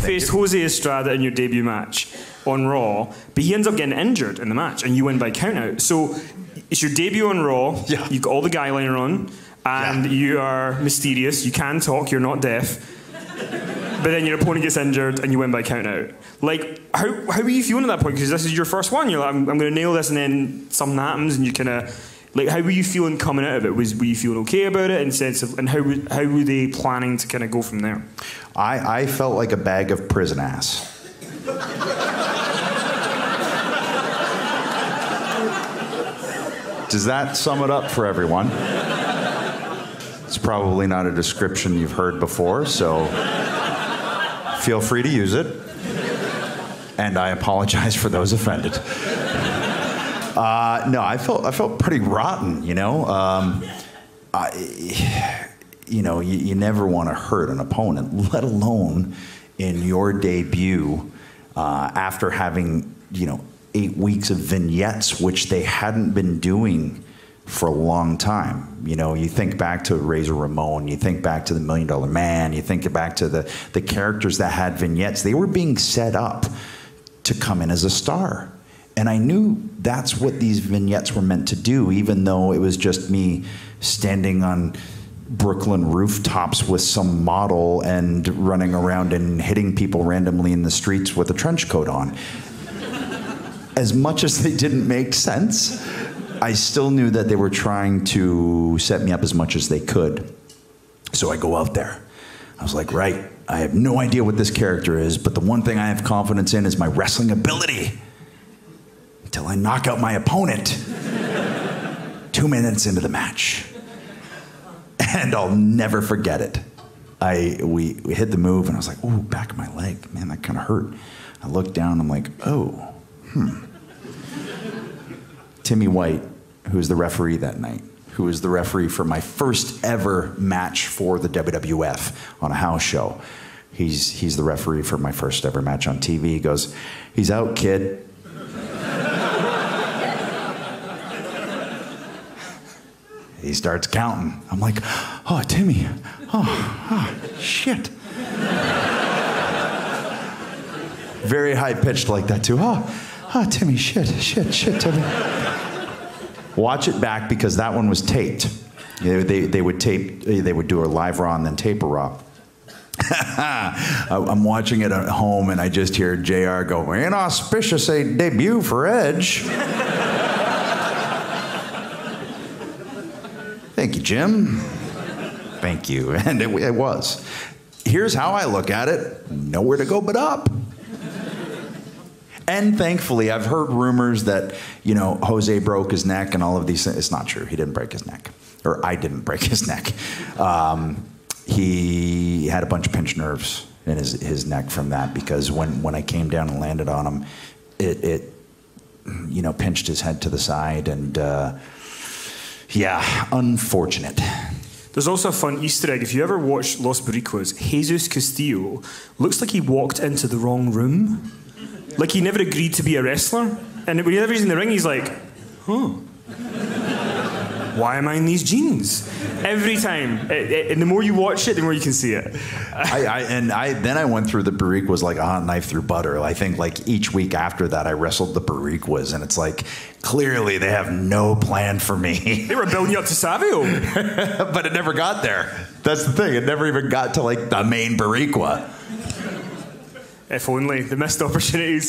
faced Jose Estrada in your debut match on Raw, but he ends up getting injured in the match, and you win by countout. So it's your debut on Raw. Yeah. You've got all the guy liner on, and Yeah. you are mysterious. You can talk. You're not deaf. But then your opponent gets injured and you win by countout. Like, how, how were you feeling at that point? Because this is your first one. You're like, I'm, I'm going to nail this, and then something happens, and you kind of. Like, how were you feeling coming out of it? Was were you feeling okay about it in sense of, and how how were they planning to kind of go from there? I, I felt like a bag of prison ass. Does that sum it up for everyone? It's probably not a description you've heard before, so feel free to use it. And I apologize for those offended. Uh, no, I felt I felt pretty rotten, you know. Um, I, you know, you, you never want to hurt an opponent, let alone in your debut uh, after having, you know, eight weeks of vignettes, which they hadn't been doing for a long time. You know, you think back to Razor Ramon, you think back to the Million Dollar Man, you think back to the, the characters that had vignettes. They were being set up to come in as a star. And I knew that's what these vignettes were meant to do, even though it was just me standing on Brooklyn rooftops with some model and running around and hitting people randomly in the streets with a trench coat on. As much as they didn't make sense, I still knew that they were trying to set me up as much as they could. So I go out there. I was like, right, I have no idea what this character is, but the one thing I have confidence in is my wrestling ability. Until I knock out my opponent. Two minutes into the match. And I'll never forget it. I we, we hit the move and I was like, ooh, back of my leg. Man, that kind of hurt. I looked down, and I'm like, oh, hmm. Timmy White, who was the referee that night, who was the referee for my first ever match for the WWF on a house show. He's, he's the referee for my first ever match on TV. He goes, He's out, kid. He starts counting. I'm like, Oh, Timmy. Oh, oh shit. Very high pitched like that, too. Oh, oh, Timmy, shit, shit, shit, Timmy. Watch it back because that one was taped. They, they, they would tape, they would do a live raw and then tape a raw. I'm watching it at home and I just hear JR go, inauspicious a debut for Edge. Thank you, Jim. Thank you. And it, it was. Here's how I look at it nowhere to go but up. And thankfully, I've heard rumors that, you know, Jose broke his neck and all of these things. It's not true. He didn't break his neck. Or I didn't break his neck. Um, he had a bunch of pinched nerves in his, his neck from that because when, when I came down and landed on him, it, it you know, pinched his head to the side. And uh, yeah, unfortunate. There's also a fun Easter egg. If you ever watched Los Boricuas, Jesus Castillo looks like he walked into the wrong room. Like he never agreed to be a wrestler. And whenever he's in the ring, he's like, huh. Why am I in these jeans? Every time. It- it- and the more you watch it, the more you can see it. I, I and I then I went through the Boricuas like a hot knife through butter. I think like each week after that, I wrestled the Boricuas, and it's like clearly they have no plan for me. They were building you up to Savio. but it never got there. That's the thing. It never even got to like the main Boricua. If only the missed opportunities.